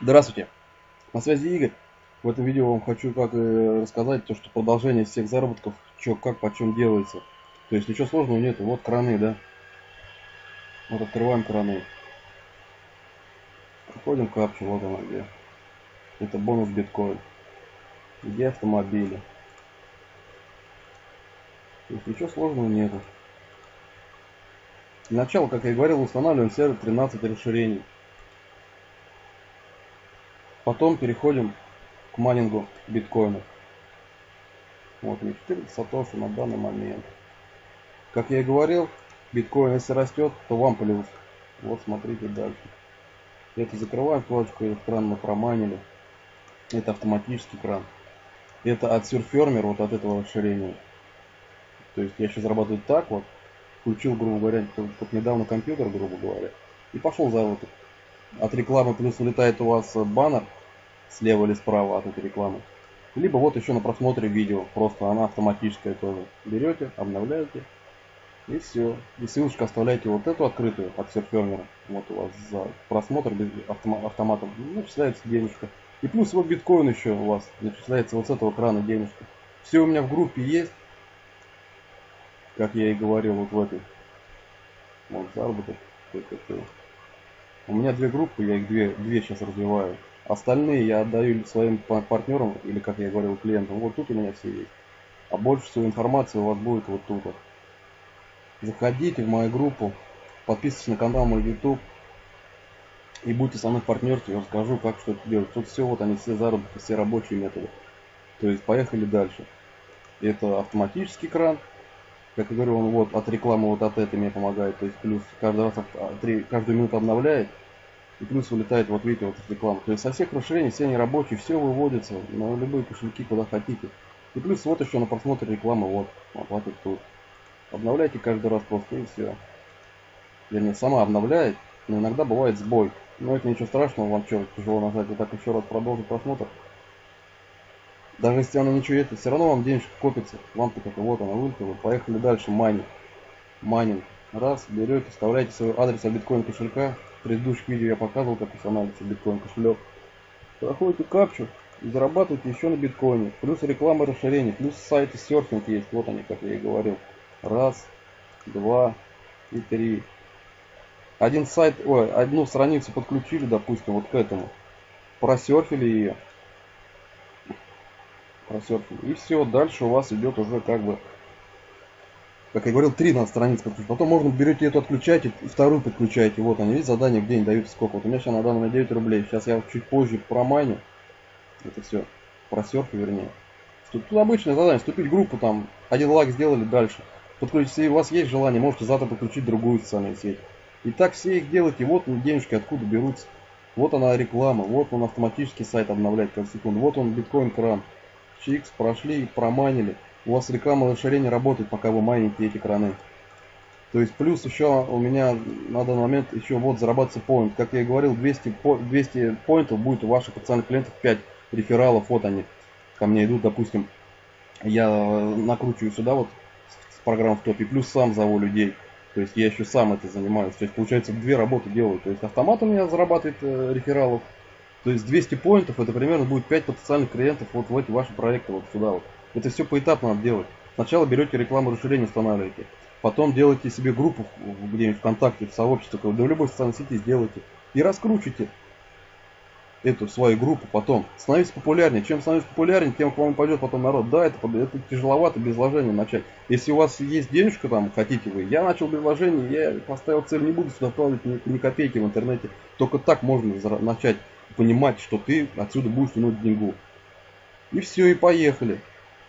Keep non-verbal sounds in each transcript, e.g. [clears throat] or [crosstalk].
Здравствуйте, на связи Игорь. В этом видео вам хочу как э, рассказать то, что продолжение всех заработков, что как, почем делается. То есть ничего сложного нету. Вот краны, да. Вот открываем краны. Проходим капчу, вот она где. Это бонус биткоин. Где автомобили. То есть ничего сложного нету. Для начала, как я и говорил, устанавливаем сервер 13 расширений. Потом переходим к майнингу биткоина. Вот мне 4 сатоши на данный момент. Как я и говорил, биткоин если растет, то вам плюс. Вот смотрите дальше. Это закрываем вкладочку, этот кран мы проманили. Это автоматический кран. Это от сюрфермер, вот от этого расширения. То есть я сейчас зарабатываю так вот. Включил, грубо говоря, как недавно компьютер, грубо говоря. И пошел заработок от рекламы плюс улетает у вас баннер слева или справа от этой рекламы. Либо вот еще на просмотре видео, просто она автоматическая тоже. Берете, обновляете и все. И ссылочку оставляете вот эту открытую от серфермера. Вот у вас за просмотр без автома автоматом начисляется денежка. И плюс вот биткоин еще у вас начисляется вот с этого крана денежка. Все у меня в группе есть. Как я и говорил вот в этой. Вот заработок. У меня две группы, я их две, две сейчас развиваю. Остальные я отдаю своим партнерам, или как я говорил, клиентам. Вот тут у меня все есть. А больше всего информации у вас будет вот тут. Вот. Заходите в мою группу, подписывайтесь на канал мой YouTube. И будьте со мной в я расскажу, как что это делать. Тут все, вот они все заработки, все рабочие методы. То есть поехали дальше. Это автоматический кран, как я говорю, он вот от рекламы вот от этой мне помогает. То есть плюс каждый раз, каждую минуту обновляет. И плюс вылетает, вот видите, вот реклама. То есть со всех расширений, все они рабочие, все выводится на любые кошельки, куда хотите. И плюс вот еще на просмотр рекламы, вот, оплатить тут. Обновляйте каждый раз просто и все. Вернее, сама обновляет, но иногда бывает сбой. Но это ничего страшного, вам что, тяжело нажать, вот так еще раз продолжить просмотр. Даже если она ничего это, все равно вам денежка копится. Вам-то как вот она вылетела. Поехали дальше. Майнинг. Майнинг. Раз, берете, вставляете свой адрес от биткоин кошелька. Предыдущих видео я показывал, как устанавливается биткоин кошелек. Проходите капчу и зарабатываете еще на биткоине. Плюс реклама расширений, плюс сайты серфинг есть. Вот они, как я и говорил. Раз, два и три. Один сайт, ой, одну страницу подключили, допустим, вот к этому. Просерфили ее просерфили. И все, дальше у вас идет уже как бы, как я говорил, три на странице подключить. Потом можно берете эту отключаете и вторую подключаете. Вот они, видите, задание в день дают сколько. Вот у меня сейчас на данный момент 9 рублей. Сейчас я чуть позже проманю. Это все. Просерфи, вернее. Тут, тут обычное задание. Вступить в группу, там, один лайк сделали дальше. Подключить, если у вас есть желание, можете завтра подключить другую социальную сеть. И так все их делайте. Вот денежки откуда берутся. Вот она реклама, вот он автоматический сайт обновляет каждую секунду. Вот он биткоин кран. Чикс, прошли, проманили. У вас реклама расширения работает, пока вы майните эти краны. То есть плюс еще у меня на данный момент еще вот зарабатывается point. Как я и говорил, 200, 200 поинтов будет у ваших потенциальных клиентов 5 рефералов. Вот они ко мне идут, допустим. Я накручиваю сюда вот с программ в топе, плюс сам зову людей. То есть я еще сам это занимаюсь. То есть получается две работы делаю. То есть автомат у меня зарабатывает э, рефералов то есть 200 поинтов это примерно будет 5 потенциальных клиентов вот в эти ваши проекты, вот сюда вот. Это все поэтапно надо делать. Сначала берете рекламу расширения, устанавливаете. Потом делаете себе группу где-нибудь ВКонтакте, в сообществе, да в любой социальной сети сделайте. И раскручивайте эту свою группу потом. Становитесь популярнее. Чем становитесь популярнее, тем к вам пойдет потом народ. Да, это, это тяжеловато без вложения начать. Если у вас есть денежка там, хотите вы, я начал без вложений, я поставил цель, не буду сюда вкладывать ни, ни копейки в интернете. Только так можно начать понимать, что ты отсюда будешь тянуть деньгу. И все, и поехали.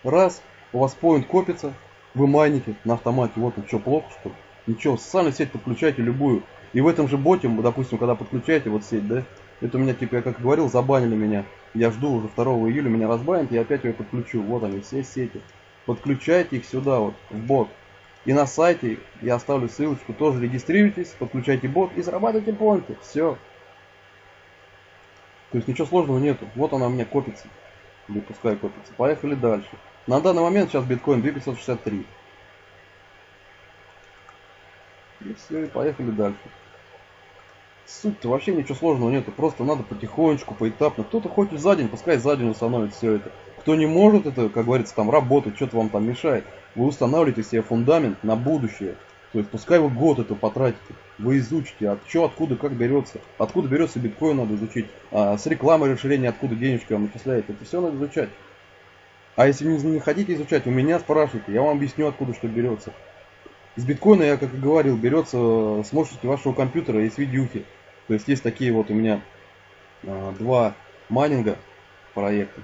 Раз, у вас поинт копится, вы майните на автомате, вот, ну что, плохо что ли? Ничего, социальную сеть подключайте любую. И в этом же боте, допустим, когда подключаете вот сеть, да, это у меня, типа, я как говорил, забанили меня. Я жду уже 2 июля, меня разбанят, я опять ее подключу. Вот они, все сети. Подключайте их сюда вот, в бот. И на сайте я оставлю ссылочку, тоже регистрируйтесь, подключайте бот и зарабатывайте поинты. Все. То есть ничего сложного нету. Вот она у меня копится. Или пускай копится. Поехали дальше. На данный момент сейчас биткоин 2563. И все, и поехали дальше. Суть-то вообще ничего сложного нету, просто надо потихонечку, поэтапно. Кто-то хочет за день, пускай за день установит все это. Кто не может это, как говорится, там работать, что-то вам там мешает, вы устанавливаете себе фундамент на будущее. То есть пускай вы год это потратите, вы изучите, от что, откуда, как берется, откуда берется биткоин надо изучить, а с рекламой расширения, откуда денежки вам начисляют, это все надо изучать. А если не, не хотите изучать, у меня спрашивайте, я вам объясню, откуда что берется. Из биткоина, я как и говорил, берется с мощности вашего компьютера и с видюхи. То есть есть такие вот у меня а, два майнинга проекта.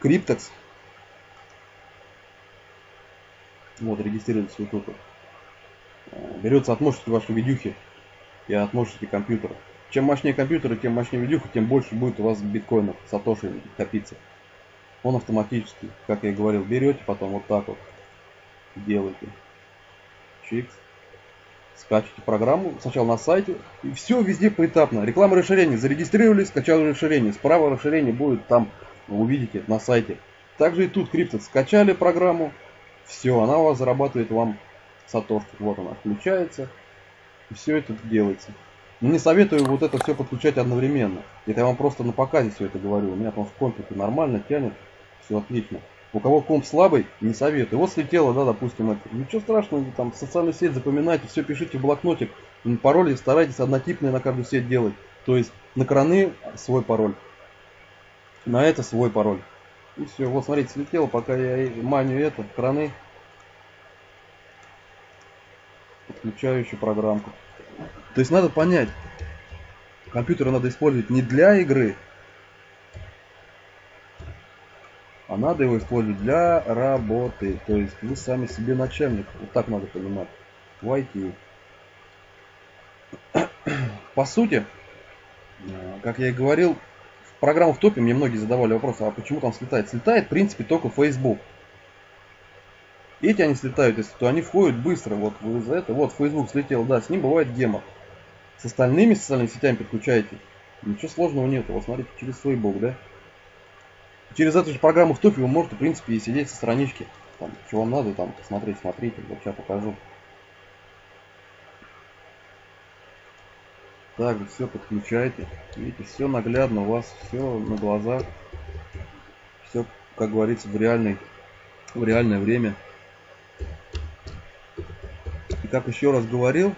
Криптекс. Вот, регистрируется вот тут. А, берется от мощности вашей видюхи и от мощности компьютера. Чем мощнее компьютер, тем мощнее видюха, тем больше будет у вас биткоинов, сатоши копиться. Он автоматически, как я и говорил, берете, потом вот так вот делаете. Чикс. Скачивайте программу сначала на сайте. И все везде поэтапно. Реклама расширения. Зарегистрировались, скачали расширение. Справа расширение будет там, увидите на сайте. Также и тут криптот. Скачали программу. Все, она у вас зарабатывает вам сатошки. Вот она включается. И все это делается. Не советую вот это все подключать одновременно. Это я вам просто на показе все это говорю. У меня там в компьютере нормально тянет. Все отлично. У кого комп слабый, не советую. Вот слетело, да, допустим, это. Ничего страшного, там социальную сеть запоминайте, все пишите в блокнотик. Пароли старайтесь однотипные на каждую сеть делать. То есть на краны свой пароль. На это свой пароль. И все, вот смотрите, слетело, пока я маню это, краны. Подключаю еще программку. То есть надо понять, компьютер надо использовать не для игры, а надо его использовать для работы. То есть вы сами себе начальник. Вот так надо понимать. В IT. [clears throat] По сути, э, как я и говорил, в программу в топе мне многие задавали вопрос, а почему там слетает? Слетает, в принципе, только Facebook. Эти они слетают, если то они входят быстро. Вот вы за это. Вот Facebook слетел, да, с ним бывает гема. С остальными социальными сетями подключаете. Ничего сложного нет. Вот смотрите, через Facebook, да? Через эту же программу в топе вы можете, в принципе, и сидеть со странички. Там, что вам надо, там, смотреть, смотрите. Вот сейчас покажу. Также все подключайте. Видите, все наглядно у вас, все на глазах. Все, как говорится, в, реальной, в реальное время. И как еще раз говорил,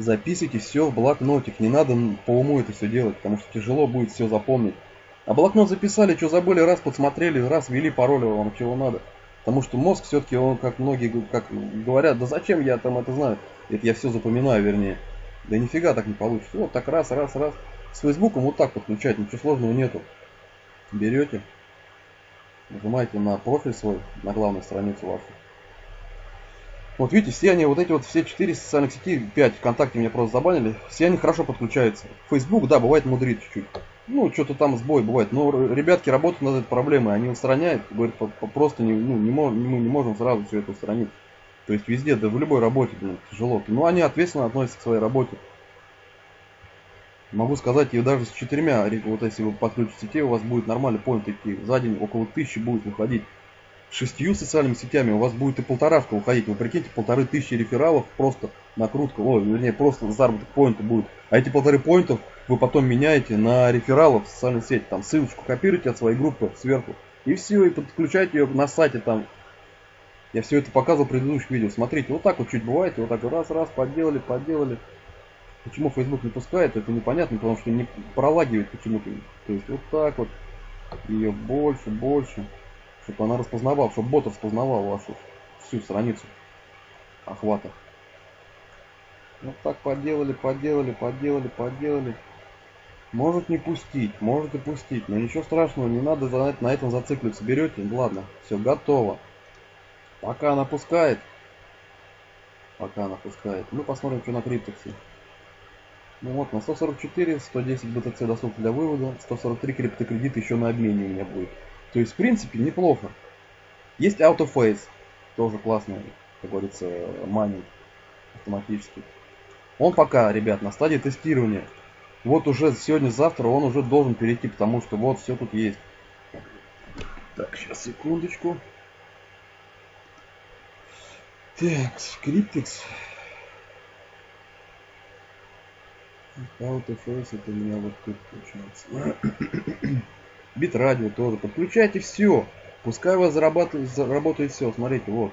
записывайте все в блокнотик. Не надо по уму это все делать, потому что тяжело будет все запомнить. А блокнот записали, что забыли, раз подсмотрели, раз ввели пароль вам чего надо. Потому что мозг все-таки, он, как многие как говорят, да зачем я там это знаю? Это я все запоминаю, вернее. Да нифига так не получится. Вот так раз, раз, раз. С Фейсбуком вот так подключать, ничего сложного нету. Берете, нажимаете на профиль свой, на главную страницу вашу. Вот видите, все они, вот эти вот все четыре социальных сети, пять ВКонтакте меня просто забанили, все они хорошо подключаются. Facebook, да, бывает мудрит чуть-чуть. Ну, что-то там сбой бывает. Но ребятки работают над этой проблемой, они устраняют, говорят, просто не, ну, не, мож, мы не можем сразу все это устранить. То есть везде, да в любой работе, блин, тяжело. Но они ответственно относятся к своей работе. Могу сказать, и даже с четырьмя, вот если вы подключите сетей, у вас будет нормальный поинт идти. За день около тысячи будет выходить шестью социальными сетями у вас будет и полторашка уходить. Вы прикиньте, полторы тысячи рефералов просто накрутка, о, вернее, просто заработок поинта будет. А эти полторы поинтов вы потом меняете на рефералов в социальной сети. Там ссылочку копируете от своей группы сверху. И все, и подключайте ее на сайте там. Я все это показывал в предыдущих видео. Смотрите, вот так вот чуть бывает, вот так раз-раз подделали, подделали. Почему Facebook не пускает, это непонятно, потому что не пролагивает почему-то. То есть вот так вот. Ее больше, больше чтобы она распознавала, чтобы бот распознавал вашу всю страницу охвата. Вот так поделали, поделали, поделали, поделали. Может не пустить, может и пустить, но ничего страшного, не надо на этом зацикливаться. Берете, ладно, все готово. Пока она пускает, пока она пускает, мы посмотрим, что на криптексе. Ну вот, на 144, 110 BTC доступно для вывода, 143 криптокредита еще на обмене у меня будет. То есть, в принципе, неплохо. Есть автофейс, тоже классный, как говорится, майнинг автоматически. Он пока, ребят, на стадии тестирования. Вот уже сегодня-завтра он уже должен перейти, потому что вот все тут есть. Так, сейчас, секундочку. Так, Cryptex. AutoFS это у меня вот тут получается. Битрадио тоже. Подключайте все. Пускай у вас зарабатывает, заработает все. Смотрите, вот.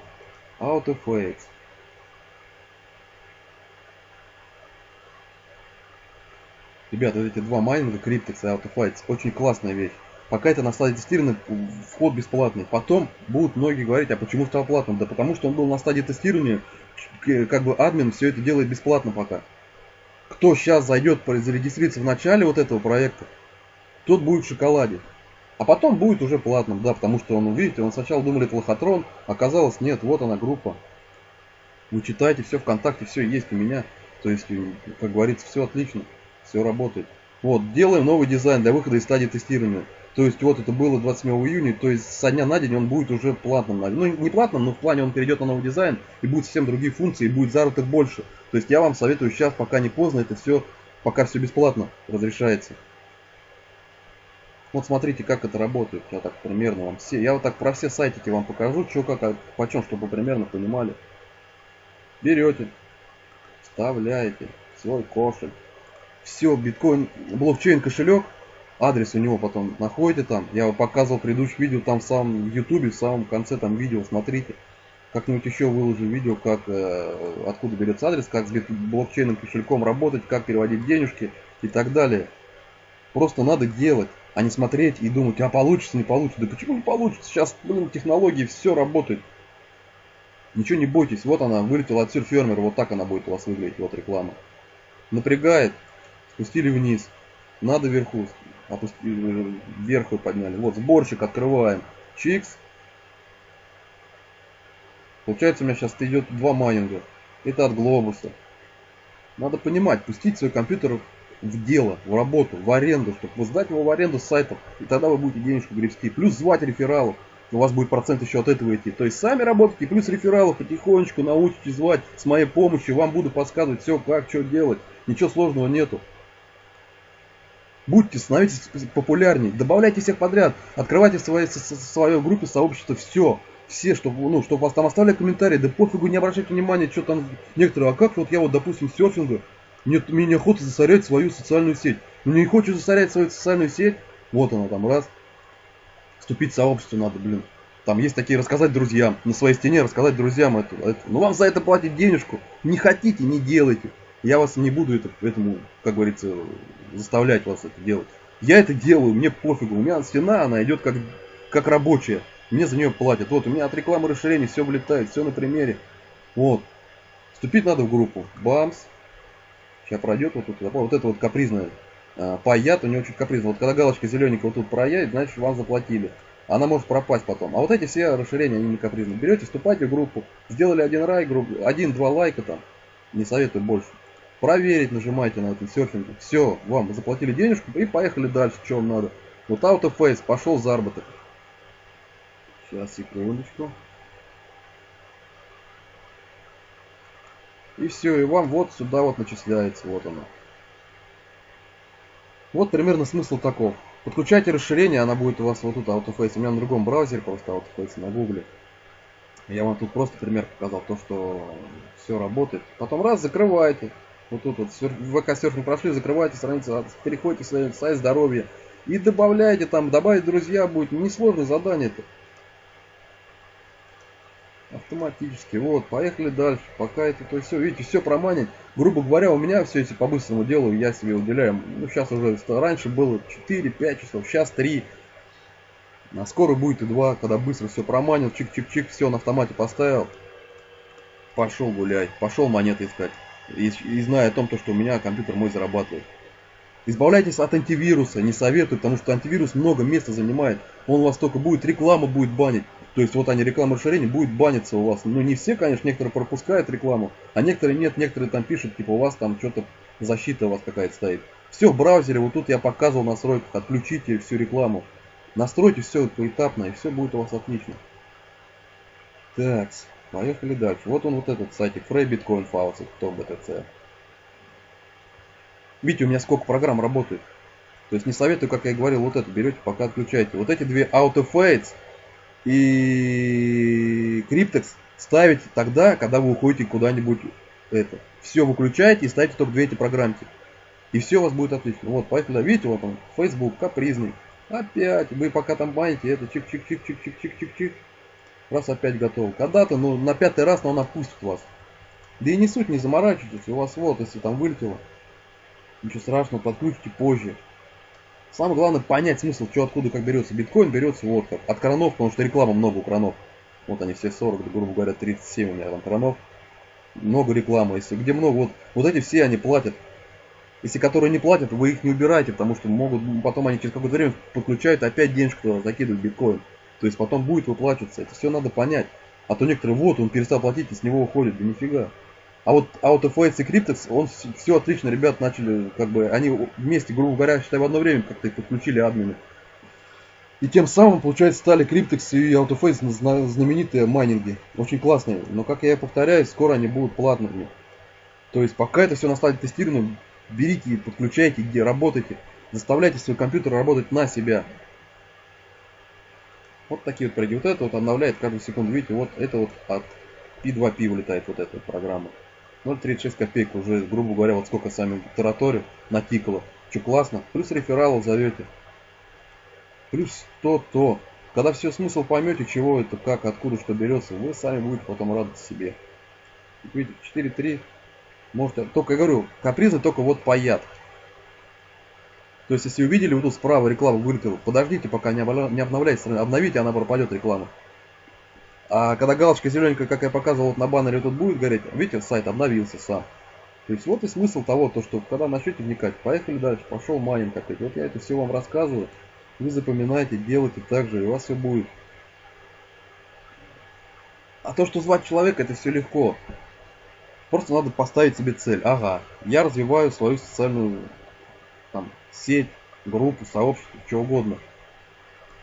AutoFX. Ребята, вот эти два майнинга, Cryptex и AutoFights, очень классная вещь. Пока это на стадии тестирования, вход бесплатный. Потом будут многие говорить, а почему стал платным? Да потому что он был на стадии тестирования, как бы админ все это делает бесплатно пока. Кто сейчас зайдет, зарегистрируется в начале вот этого проекта, тот будет в шоколаде. А потом будет уже платным, да, потому что он, видите, он сначала думали это лохотрон, оказалось нет, вот она группа. Вы читаете, все ВКонтакте, все есть у меня. То есть, как говорится, все отлично, все работает. Вот, делаем новый дизайн для выхода из стадии тестирования. То есть вот это было 27 июня, то есть со дня на день он будет уже платным. Ну не платным, но в плане он перейдет на новый дизайн и будет совсем другие функции, и будет заработок больше. То есть я вам советую сейчас, пока не поздно, это все, пока все бесплатно разрешается. Вот смотрите, как это работает. Я так примерно вам все. Я вот так про все сайтики вам покажу, что как, почем, чтобы вы примерно понимали. Берете, вставляете свой кошель. Все, биткоин, блокчейн кошелек, адрес у него потом находите там. Я показывал в предыдущих видео там в самом ютубе, в самом конце там видео, смотрите. Как-нибудь еще выложу видео, как, э, откуда берется адрес, как с блокчейном кошельком работать, как переводить денежки и так далее. Просто надо делать а не смотреть и думать, а получится, не получится. Да почему не получится? Сейчас, блин, технологии, все работает. Ничего не бойтесь, вот она, вылетела от фермер, вот так она будет у вас выглядеть, вот реклама. Напрягает, спустили вниз, надо вверху, опустили, вверх подняли. Вот, сборщик открываем, чикс. Получается, у меня сейчас идет два майнинга. Это от глобуса. Надо понимать, пустить свой компьютер в дело, в работу, в аренду, чтобы сдать его в аренду с сайтов, и тогда вы будете денежку гребсти. Плюс звать рефералов, у вас будет процент еще от этого идти. То есть сами работайте, плюс рефералов потихонечку научитесь звать с моей помощью, вам буду подсказывать все, как, что делать. Ничего сложного нету. Будьте, становитесь популярнее, добавляйте всех подряд, открывайте в своей группе сообщества все, все, чтобы, ну, чтобы вас там оставляли комментарии, да пофигу, не обращайте внимания, что там некоторые, а как вот я вот, допустим, серфинга, мне, мне неохота засорять свою социальную сеть. Мне не хочешь засорять свою социальную сеть. Вот она там, раз. Вступить в сообщество надо, блин. Там есть такие рассказать друзьям. На своей стене рассказать друзьям это. это. Ну вам за это платить денежку. Не хотите, не делайте. Я вас не буду это, этому, как говорится, заставлять вас это делать. Я это делаю, мне пофигу. У меня стена, она идет как, как рабочая. Мне за нее платят. Вот, у меня от рекламы расширения все влетает, все на примере. Вот. Вступить надо в группу. Бамс. Сейчас пройдет вот тут, вот это вот капризное. А, паят, у него чуть капризно. Вот когда галочка зелененькая вот тут проедет, значит вам заплатили. Она может пропасть потом. А вот эти все расширения, они не капризные. Берете, вступайте в группу. Сделали один рай, группу, один-два лайка там. Не советую больше. Проверить нажимайте на этом серфинге. Все, вам заплатили денежку и поехали дальше, что вам надо. Вот автофейс, пошел заработок. Сейчас, секундочку. И все, и вам вот сюда вот начисляется, вот оно. Вот примерно смысл таков. Подключайте расширение, она будет у вас вот тут AutoFace. У меня на другом браузере просто AutoFace на гугле. Я вам тут просто пример показал, то что все работает. Потом раз, закрывайте. Вот тут вот ВК серфинг прошли, закрывайте страницу, переходите в сайт здоровья. И добавляйте там, добавить друзья будет. Несложное задание это. Автоматически. Вот, поехали дальше. Пока это то все, видите, все проманить. Грубо говоря, у меня все эти по-быстрому делаю, я себе уделяю. Ну, сейчас уже, раньше было 4-5 часов, сейчас 3. А скоро будет и 2, когда быстро все проманил, чик-чик-чик, все на автомате поставил. Пошел гулять, пошел монеты искать. И, и зная о том, что у меня компьютер мой зарабатывает. Избавляйтесь от антивируса, не советую, потому что антивирус много места занимает. Он вас только будет, реклама будет банить. То есть вот они реклама расширения будет баниться у вас. Ну не все, конечно, некоторые пропускают рекламу, а некоторые нет, некоторые там пишут, типа у вас там что-то защита у вас какая-то стоит. Все в браузере, вот тут я показывал в настройках, отключите всю рекламу. Настройте все поэтапно и все будет у вас отлично. Так, поехали дальше. Вот он вот этот сайтик, Frey Bitcoin Faucet, кто BTC. Видите, у меня сколько программ работает. То есть не советую, как я и говорил, вот это берете, пока отключаете. Вот эти две Autofades и Cryptex ставить тогда, когда вы уходите куда-нибудь это. Все выключаете и ставите только две эти программки. И все у вас будет отлично. Вот, поэтому, видите, вот он, Facebook, капризный. Опять, вы пока там маните, это чик-чик-чик-чик-чик-чик-чик-чик. Раз опять готов. Когда-то, ну, на пятый раз, но он отпустит вас. Да и не суть, не заморачивайтесь. У вас вот, если там вылетело, ничего страшного, подключите позже. Самое главное понять смысл, что откуда как берется. Биткоин берется вот как. От кранов, потому что реклама много у кранов. Вот они все 40, грубо говоря, 37 у меня там кранов. Много рекламы. Если где много, вот, вот эти все они платят. Если которые не платят, вы их не убираете, потому что могут, потом они через какое-то время подключают, опять денежку туда закидывают биткоин. То есть потом будет выплачиваться. Это все надо понять. А то некоторые, вот, он перестал платить, и с него уходит. Да нифига. А вот AutoFates и Cryptex, он все отлично, ребят начали, как бы, они вместе, грубо говоря, считай, в одно время как-то их подключили админы. И тем самым, получается, стали Cryptex и AutoFace знаменитые майнинги. Очень классные. Но, как я и повторяюсь, скоро они будут платными. То есть, пока это все на стадии тестирования, берите и подключайте, где работайте. Заставляйте свой компьютер работать на себя. Вот такие вот пироги. Вот это вот обновляет каждую секунду. Видите, вот это вот от P2P вылетает вот эта программа. 0,36 копеек уже, грубо говоря, вот сколько сами тараторию натикало. Что классно. Плюс рефералов зовете. Плюс то-то. Когда все смысл поймете, чего это, как, откуда, что берется, вы сами будете потом рады себе. Видите, 4-3. Можете, только я говорю, капризы только вот паят. То есть, если увидели, вот тут справа реклама вылетела, подождите, пока не обновляется, обновите, она пропадет реклама. А когда галочка зелененькая, как я показывал, вот на баннере тут будет гореть, видите, сайт обновился сам. То есть вот и смысл того, то, что когда начнете вникать, поехали дальше, пошел майнинг опять. Вот я это все вам рассказываю, вы запоминаете, делайте так же, и у вас все будет. А то, что звать человека, это все легко. Просто надо поставить себе цель. Ага, я развиваю свою социальную там, сеть, группу, сообщество, что угодно.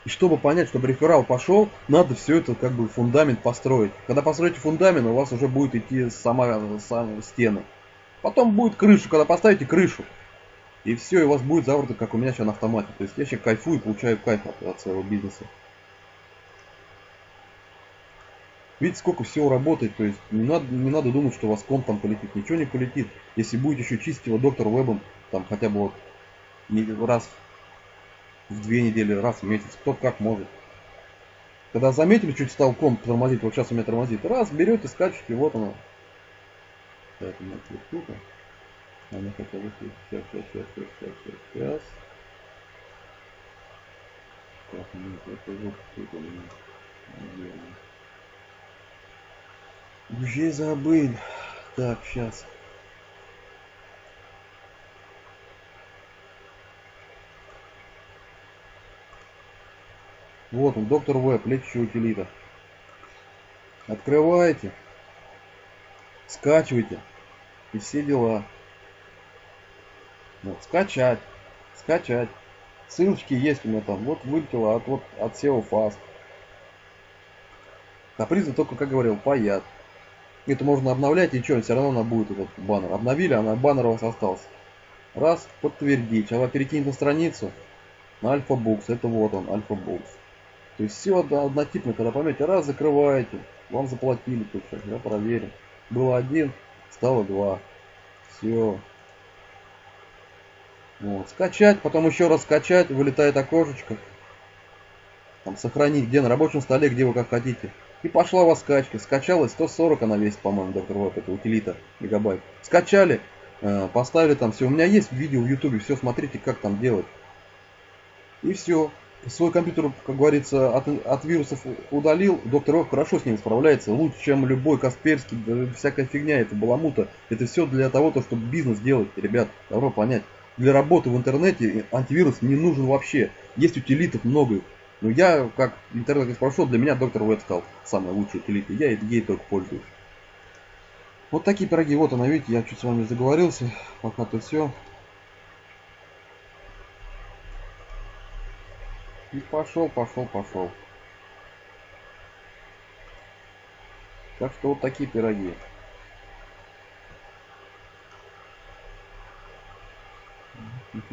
И чтобы понять, чтобы реферал пошел, надо все это как бы фундамент построить. Когда построите фундамент, у вас уже будет идти сама, сама стена. Потом будет крышу, когда поставите крышу. И все, и у вас будет заворот, как у меня сейчас на автомате. То есть я сейчас кайфую, получаю кайф от, от своего бизнеса. Видите, сколько всего работает, то есть не надо, не надо думать, что у вас комп там полетит, ничего не полетит. Если будете еще чистить его доктор вебом, там хотя бы вот раз в две недели, раз в месяц, кто как может. Когда заметили, чуть стал комп тормозить, вот сейчас у меня тормозит, раз, берете, скачете, вот оно. Так, у меня тут штука. Она хотя бы сейчас, сейчас, сейчас, сейчас, сейчас, сейчас, сейчас. Так, нет, это вот тут у меня. Уже забыл. Так, сейчас. Вот он, доктор Веб, лечащая утилита. Открываете, скачивайте и все дела. Вот, скачать, скачать. Ссылочки есть у меня там. Вот вылетело от, вот, от SEO Fast. Капризы только, как говорил, паят. Это можно обновлять и что, все равно она будет этот баннер. Обновили, она баннер у вас остался. Раз, подтвердить. Она перекинет на страницу. На Альфа-букс. Это вот он, Альфа-букс. То есть все однотипно, когда поймете, раз закрываете, вам заплатили тут я проверим. Было один, стало два. Все. Вот. Скачать, потом еще раз скачать, вылетает окошечко. Там сохранить, где на рабочем столе, где вы как хотите. И пошла у вас скачка. Скачалась 140 она весит, по-моему, доктор Веб, это утилита, мегабайт. Скачали, э, поставили там все. У меня есть видео в ютубе, все смотрите, как там делать. И все свой компьютер, как говорится, от, от вирусов удалил, доктор Ох хорошо с ним справляется, лучше, чем любой Касперский, да, всякая фигня, это баламута. Это все для того, чтобы бизнес делать, ребят, добро понять. Для работы в интернете антивирус не нужен вообще. Есть утилитов много. Но я, как интернет прошел, для меня доктор Веб стал самой лучшей утилитой. Я ей только пользуюсь. Вот такие пироги. Вот она, видите, я чуть с вами заговорился. Пока-то все. И пошел, пошел, пошел. Так что вот такие пироги. [laughs]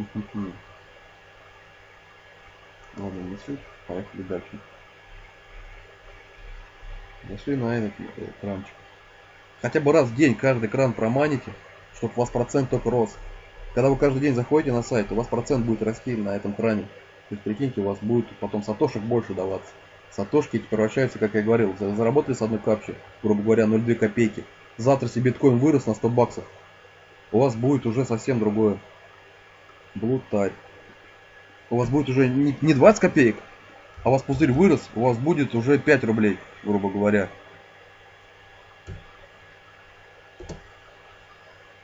Ладно, не суть. Поехали дальше. Зашли на этот экранчик. Хотя бы раз в день каждый экран проманите, чтобы у вас процент только рос. Когда вы каждый день заходите на сайт, у вас процент будет расти на этом кране. То есть, прикиньте, у вас будет потом сатошек больше даваться. Сатошки эти превращаются, как я говорил, заработали с одной капчи, грубо говоря, 0,2 копейки. Завтра, если биткоин вырос на 100 баксов, у вас будет уже совсем другое. Блутарь. У вас будет уже не, не 20 копеек, а у вас пузырь вырос, у вас будет уже 5 рублей, грубо говоря.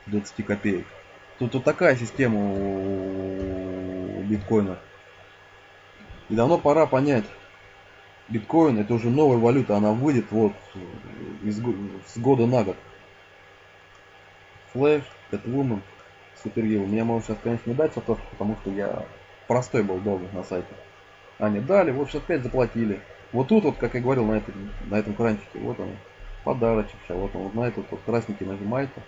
20 копеек. Тут вот такая система у биткоина. И давно пора понять, биткоин это уже новая валюта, она выйдет вот из, с года на год. Флэш, Catwoman, Супергил. Меня может сейчас, конечно, не дать сатошку, потому что я простой был долго на сайте. Они дали, вот 65 заплатили. Вот тут вот, как я говорил, на этом, на этом кранчике, вот он, подарочек. Сейчас вот он, вот на этот вот красненький нажимаете.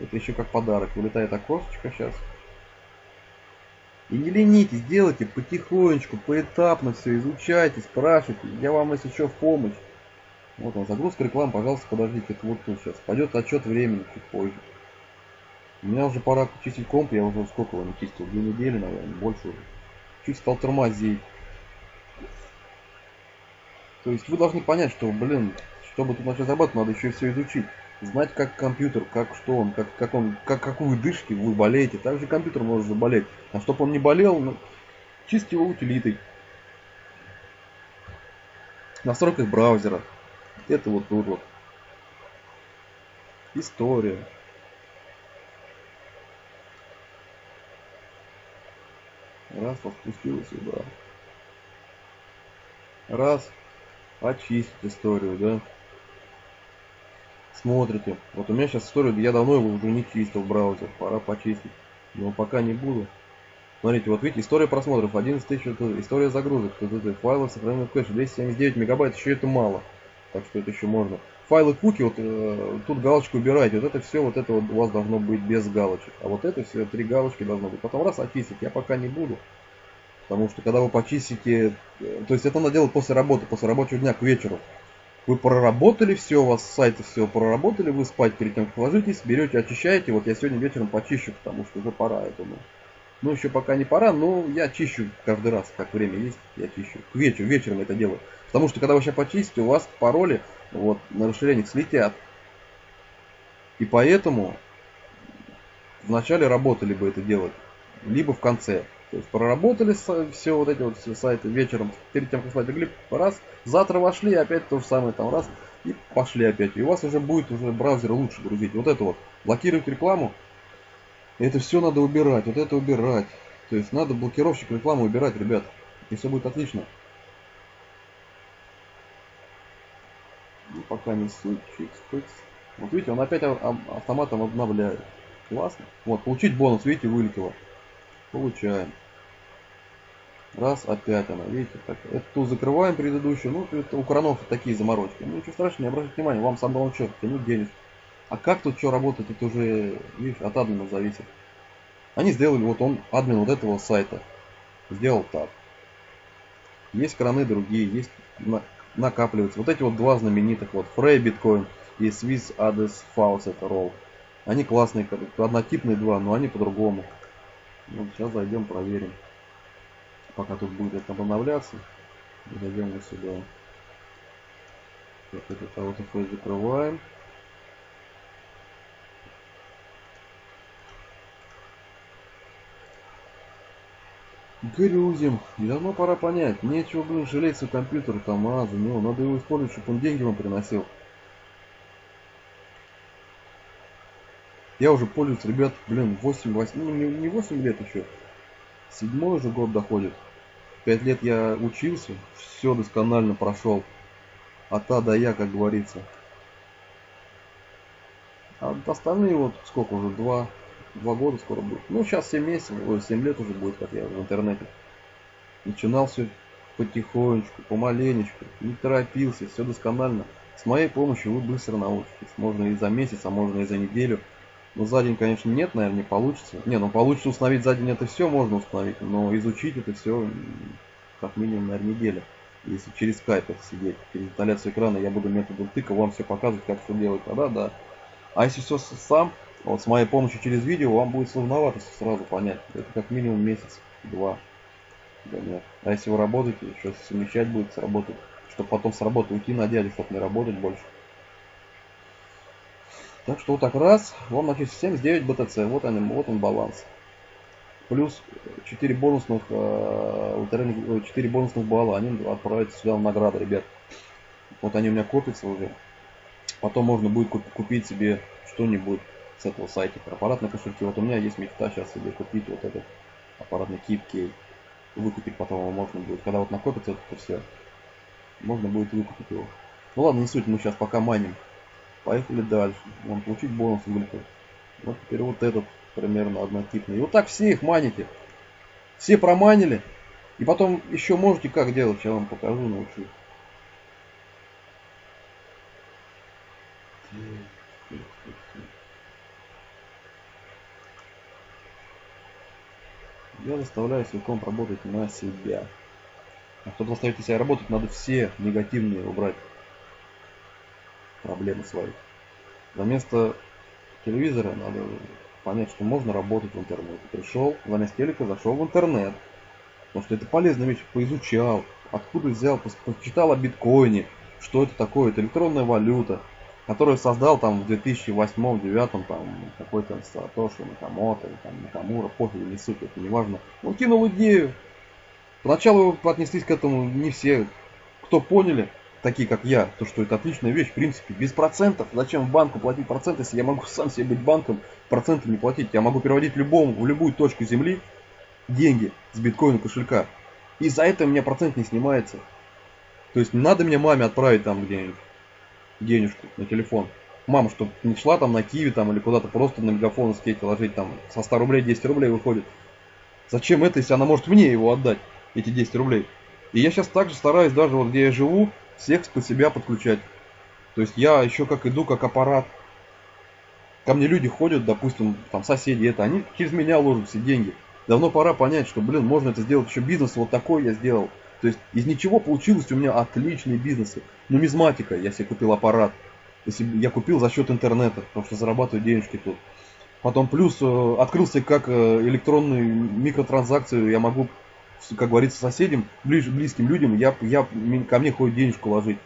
Это еще как подарок. Вылетает окошечко сейчас. И не ленитесь, делайте потихонечку, поэтапно все, изучайте, спрашивайте. Я вам, если что, в помощь. Вот он, загрузка рекламы, пожалуйста, подождите, это вот тут сейчас. Пойдет отчет времени чуть позже. У меня уже пора чистить комп, я уже сколько его не чистил, две недели, наверное, больше уже. Чуть стал тормозить. То есть вы должны понять, что, блин, чтобы тут начать зарабатывать, надо еще и все изучить знать, как компьютер, как что он, как, как он, как, какую вы дышите, вы болеете. Также компьютер может заболеть. А чтобы он не болел, ну, чисти его утилитой. Настройках браузера. Это вот тут вот. История. Раз, вас спустилось сюда. Раз, очистить историю, да смотрите. Вот у меня сейчас история, я давно его уже не чистил браузер, пора почистить. Но пока не буду. Смотрите, вот видите, история просмотров 11 тысяч, история загрузок, файлы сохранены в кэше 279 мегабайт, еще это мало. Так что это еще можно. Файлы куки, вот э, тут галочку убираете, вот это все, вот это вот у вас должно быть без галочек. А вот это все, три галочки должно быть. Потом раз очистить, я пока не буду. Потому что когда вы почистите, э, то есть это надо делать после работы, после рабочего дня к вечеру. Вы проработали все, у вас сайты все проработали, вы спать перед тем, как ложитесь, берете, очищаете. Вот я сегодня вечером почищу, потому что уже пора, думаю. Ну, еще пока не пора, но я чищу каждый раз, как время есть, я чищу. К вечеру, вечером это делаю. Потому что когда вы сейчас почистите, у вас пароли вот, на расширениях слетят. И поэтому вначале работали бы это делать, либо в конце. То есть проработали все вот эти вот все сайты вечером, перед тем, как спать легли, раз, завтра вошли, опять то же самое, там раз, и пошли опять. И у вас уже будет уже браузер лучше грузить. Вот это вот, блокировать рекламу, это все надо убирать, вот это убирать. То есть надо блокировщик рекламы убирать, ребят. И все будет отлично. Ну, пока не суть. Вот видите, он опять автоматом обновляет. Классно. Вот, получить бонус, видите, вылетело. Получаем. Раз, опять она, видите, так, эту закрываем предыдущую, ну, это у кранов такие заморочки. Ну, ничего страшного, не обращайте внимания, вам сам главное что, тянуть денег. А как тут что работать, это уже, видишь, от админа зависит. Они сделали, вот он, админ вот этого сайта, сделал так. Есть краны другие, есть на, накапливаются. Вот эти вот два знаменитых, вот Frey Bitcoin и Swiss Address Faucet Roll. Они классные, однотипные два, но они по-другому. Вот сейчас зайдем, проверим пока тут будет обновляться, зайдем вот сюда. Так, этот аутофейс закрываем. Грузим. И давно пора понять. Нечего, блин, жалеть свой компьютер там, а, за него. Надо его использовать, чтобы он деньги вам приносил. Я уже пользуюсь, ребят, блин, 8, 8, ну не 8 лет еще. Седьмой уже год доходит. Пять лет я учился, все досконально прошел. А до Я, как говорится. А остальные вот сколько уже, два, два года скоро будет. Ну, сейчас 7 месяцев, ой, 7 лет уже будет, как я в интернете. Начинал все потихонечку, помаленечку, не торопился, все досконально. С моей помощью вы быстро научитесь. Можно и за месяц, а можно и за неделю. Ну, за день, конечно, нет, наверное, не получится. Не, ну получится установить за день это все можно установить, но изучить это все как минимум, наверное, неделя. Если через скайп это сидеть, через инсталляцию экрана, я буду методом тыка вам все показывать, как что делать, тогда да. А если все сам, вот с моей помощью через видео, вам будет сложновато сразу понять. Это как минимум месяц-два. Да нет. А если вы работаете, еще совмещать будет сработать, чтобы потом с работы уйти на дядю, чтобы не работать больше. Так что вот так раз, вам значит 79 БТЦ, вот они, вот он баланс. Плюс 4 бонусных, 4 э, бонусных балла, они отправятся сюда в награды, ребят. Вот они у меня копятся уже. Потом можно будет купить себе что-нибудь с этого сайта. Аппарат на кошельке. Вот у меня есть мечта сейчас себе купить вот этот аппаратный Key. Выкупить потом его можно будет. Когда вот накопится это все, можно будет выкупить его. Ну ладно, не суть, мы сейчас пока маним. Поехали дальше. Вам получить бонус глюков. Вот теперь вот этот примерно однотипный. И вот так все их маните. Все проманили. И потом еще можете как делать, я вам покажу, научу. Я заставляю свой комп работать на себя. А чтобы заставить себя работать, надо все негативные убрать проблемы свои. Вместо телевизора надо понять, что можно работать в интернете. Пришел, залез телека, зашел в интернет. Потому что это полезная вещь, поизучал, откуда взял, почитал о биткоине, что это такое, это электронная валюта, которую создал там в 2008-2009 там какой-то Сатоши Накамото там Накамура, пофиг, не суть, это не важно. Он кинул идею. Поначалу отнеслись к этому не все, кто поняли, такие как я, то что это отличная вещь, в принципе, без процентов. Зачем в банку платить проценты, если я могу [laughs] сам себе быть банком, проценты не платить. Я могу переводить любому, в любую точку земли деньги с биткоина кошелька. И за это у меня процент не снимается. То есть не надо мне маме отправить там где-нибудь денежку на телефон. Мама, чтобы не шла там на Киви там или куда-то просто на мегафон скейте ложить там со 100 рублей 10 рублей выходит. Зачем это, если она может мне его отдать, эти 10 рублей? И я сейчас также стараюсь даже вот где я живу, всех под себя подключать. То есть я еще как иду, как аппарат. Ко мне люди ходят, допустим, там соседи это, они через меня ложат все деньги. Давно пора понять, что, блин, можно это сделать еще бизнес, вот такой я сделал. То есть из ничего получилось у меня отличные бизнесы. Нумизматика, я себе купил аппарат. Я купил за счет интернета, потому что зарабатываю денежки тут. Потом плюс э, открылся как э, электронную микротранзакцию, я могу как говорится, соседям, ближ, близким людям, я, я, ко мне ходит денежку ложить.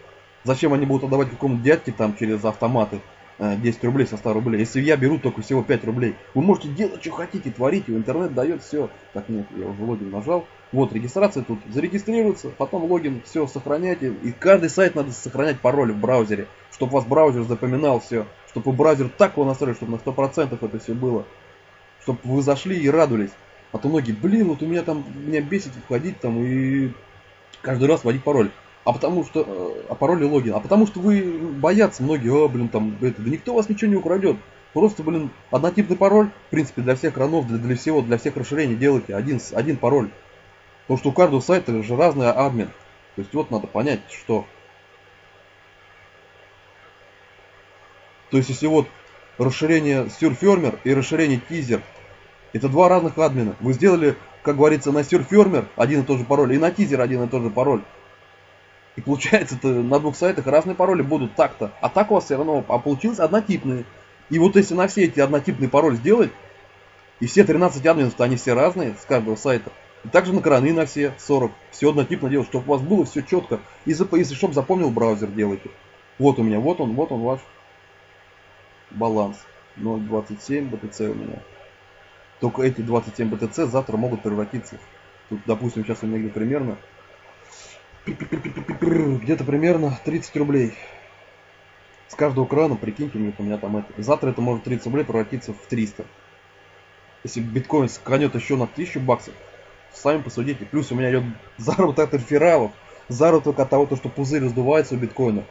Зачем они будут отдавать какому-то дядьке там через автоматы 10 э, рублей со 100 рублей, если я беру только всего 5 рублей? Вы можете делать, что хотите, творите, интернет дает все. Так нет, я уже логин нажал. Вот, регистрация тут. Зарегистрироваться, потом логин, все, сохраняйте. И каждый сайт надо сохранять пароль в браузере, чтобы вас браузер запоминал все. Чтобы вы браузер так его настроили, чтобы на 100% это все было. Чтобы вы зашли и радовались. А то многие, блин, вот у меня там, меня бесит входить там и каждый раз вводить пароль. А потому что, э, а пароль и логин. А потому что вы боятся многие, о, блин, там, это, да никто вас ничего не украдет. Просто, блин, однотипный пароль, в принципе, для всех ранов, для, для всего, для всех расширений делайте один, один пароль. Потому что у каждого сайта же разный админ. То есть вот надо понять, что. То есть если вот расширение сюрфермер и расширение тизер это два разных админа. Вы сделали, как говорится, на сюрфермер один и тот же пароль, и на тизер один и тот же пароль. И получается, это на двух сайтах разные пароли будут так-то. А так у вас все равно, а получилось однотипные. И вот если на все эти однотипные пароль сделать, и все 13 админов, они все разные с каждого сайта. И также на краны на все 40. Все однотипно делать, чтобы у вас было все четко. И если чтобы запомнил браузер, делайте. Вот у меня, вот он, вот он ваш баланс. 0.27 BTC у меня. Только эти 27 БТЦ завтра могут превратиться. Тут, допустим, сейчас у меня где примерно где-то примерно 30 рублей. С каждого крана, прикиньте, мне у меня там это. Завтра это может 30 рублей превратиться в 300. Если биткоин сканет еще на 1000 баксов, сами посудите. Плюс у меня идет [laughs] заработок от рефералов, заработок от того, что пузырь раздувается у биткоина.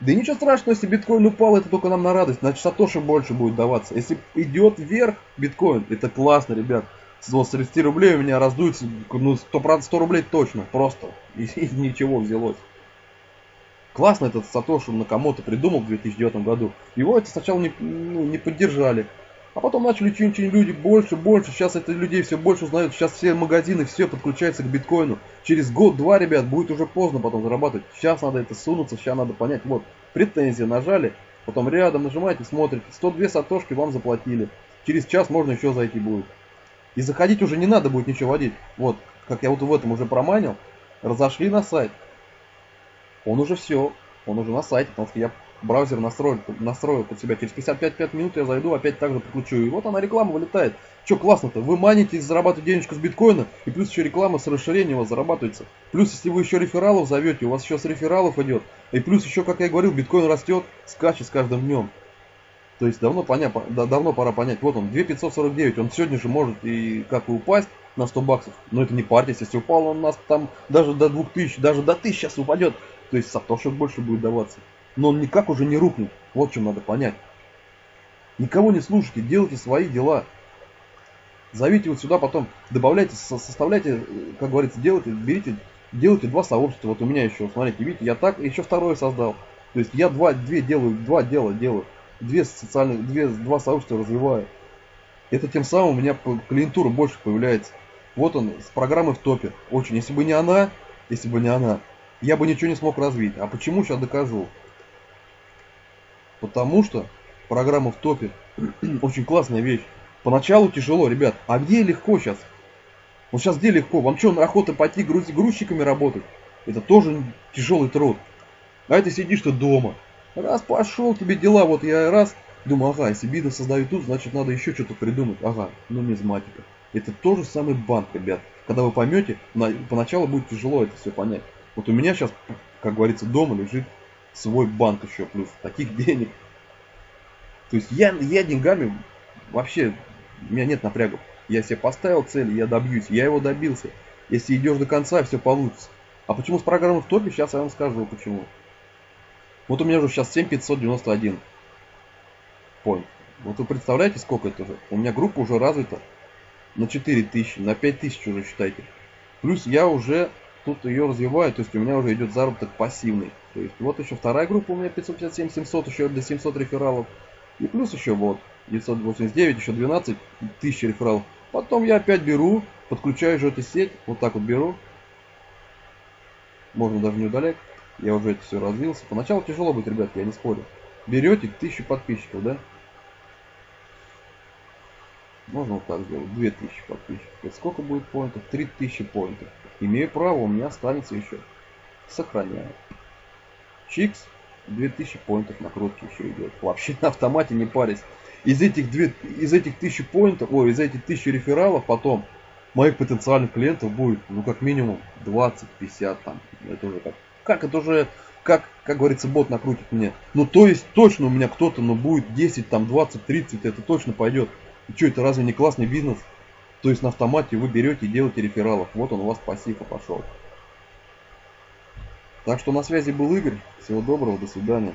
Да и ничего страшного, если биткоин упал, это только нам на радость. Значит, Сатоши больше будет даваться. Если идет вверх биткоин, это классно, ребят. С 30 рублей у меня раздуется, ну, 100, 100 рублей точно, просто. И, [laughs] и ничего взялось. Классно этот Сатоши Накамото придумал в 2009 году. Его это сначала не, ну, не поддержали. А потом начали чинить люди больше, больше. Сейчас это людей все больше узнают. Сейчас все магазины, все подключаются к биткоину. Через год-два, ребят, будет уже поздно потом зарабатывать. Сейчас надо это сунуться, сейчас надо понять. Вот, претензии нажали, потом рядом нажимаете, смотрите. 102 сатошки вам заплатили. Через час можно еще зайти будет. И заходить уже не надо будет ничего водить. Вот, как я вот в этом уже проманил. Разошли на сайт. Он уже все. Он уже на сайте, потому что я браузер настроил, настроил под себя. Через 55 минут я зайду, опять также подключу. И вот она реклама вылетает. Че классно-то? Вы маните зарабатывать денежку с биткоина, и плюс еще реклама с расширением у вас зарабатывается. Плюс, если вы еще рефералов зовете, у вас еще с рефералов идет. И плюс еще, как я говорил, биткоин растет, скачет с каждым днем. То есть давно, поня... давно пора понять, вот он, 2549, он сегодня же может и как и упасть на 100 баксов, но это не партия, если упал он у нас там даже до 2000, даже до 1000 сейчас упадет, то есть сатошек больше будет даваться но он никак уже не рухнет. Вот что надо понять. Никого не слушайте, делайте свои дела. Зовите вот сюда потом, добавляйте, составляйте, как говорится, делайте, берите, делайте два сообщества. Вот у меня еще, смотрите, видите, я так, еще второе создал. То есть я два, две делаю, два дела делаю. Две социальных, две, два сообщества развиваю. Это тем самым у меня клиентура больше появляется. Вот он, с программой в топе. Очень. Если бы не она, если бы не она, я бы ничего не смог развить. А почему, сейчас докажу. Потому что программа в топе [clears throat] очень классная вещь. Поначалу тяжело, ребят. А где легко сейчас? Вот сейчас где легко? Вам что, охота пойти груз, грузчиками работать? Это тоже тяжелый труд. А это сидишь ты дома. Раз пошел тебе дела, вот я раз думаю, ага, если бизнес создаю тут, значит надо еще что-то придумать. Ага, нумизматика. Это тоже самый банк, ребят. Когда вы поймете, поначалу будет тяжело это все понять. Вот у меня сейчас, как говорится, дома лежит свой банк еще плюс, таких денег. То есть я, я деньгами вообще, у меня нет напрягов. Я себе поставил цель, я добьюсь, я его добился. Если идешь до конца, все получится. А почему с программой в топе, сейчас я вам скажу почему. Вот у меня уже сейчас 7591 point. Вот вы представляете, сколько это уже? У меня группа уже развита на 4000, на 5000 уже считайте. Плюс я уже тут ее развиваю, то есть у меня уже идет заработок пассивный. То есть вот еще вторая группа у меня 557, 700, еще до 700 рефералов. И плюс еще вот 989, еще 12 тысяч рефералов. Потом я опять беру, подключаю же эту сеть, вот так вот беру. Можно даже не удалять. Я уже это все развился. Поначалу тяжело будет, ребят, я не спорю. Берете тысячу подписчиков, да? Можно вот так сделать. 2000 подписчиков. Это сколько будет поинтов? 3000 поинтов. Имею право, у меня останется еще. Сохраняю. Чикс, 2000 поинтов накрутки еще идет. Вообще на автомате не парись. Из этих, две, из этих 1000 поинтов, ой, из этих 1000 рефералов потом моих потенциальных клиентов будет, ну, как минимум 20-50 там. Это уже как, как это уже, как, как говорится, бот накрутит мне. Ну, то есть, точно у меня кто-то, ну, будет 10, там, 20, 30, это точно пойдет. И что, это разве не классный бизнес? То есть, на автомате вы берете и делаете рефералов. Вот он у вас пассив пошел. Так что на связи был Игорь. Всего доброго, до свидания.